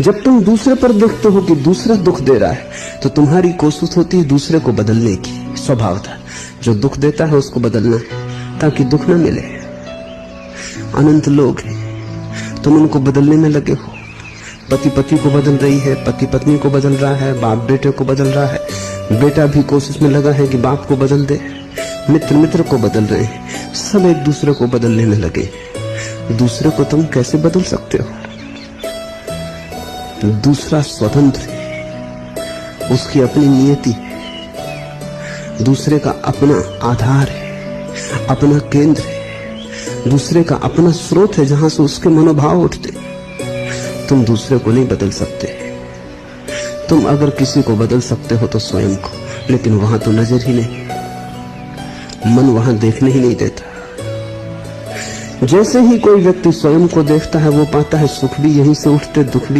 जब तुम दूसरे पर देखते हो कि दूसरा दुख दे रहा है तो तुम्हारी कोशिश होती है दूसरे को बदलने की। स्वभाव था। जो दुख देता है उसको बदलना, ताकि दुख न मिले। अनंत लोग हैं। तुम उनको बदलने में लगे हो। पति पति को बदल रही है पति पत्नी को बदल रहा है बाप बेटे को बदल रहा है। बेटा भी कोशिश में लगा है कि बाप को बदल दे। मित्र मित्र को बदल रहे हैं। सब एक दूसरे को बदलने में लगे। दूसरे को तुम कैसे बदल सकते हो? दूसरा स्वतंत्र है। उसकी अपनी नियति है दूसरे का अपना आधार है, अपना केंद्र है, दूसरे का अपना स्रोत है जहाँ से उसके मनोभाव उठते। तुम दूसरे को नहीं बदल सकते। तुम अगर किसी को बदल सकते हो तो स्वयं को, लेकिन वहाँ तो नज़र ही नहीं। मन वहाँ देखने ही नहीं देता। जैसे ही कोई व्यक्ति स्वयं को देखता है, वो पाता है सुख भी यहीं से उठते, दुख भी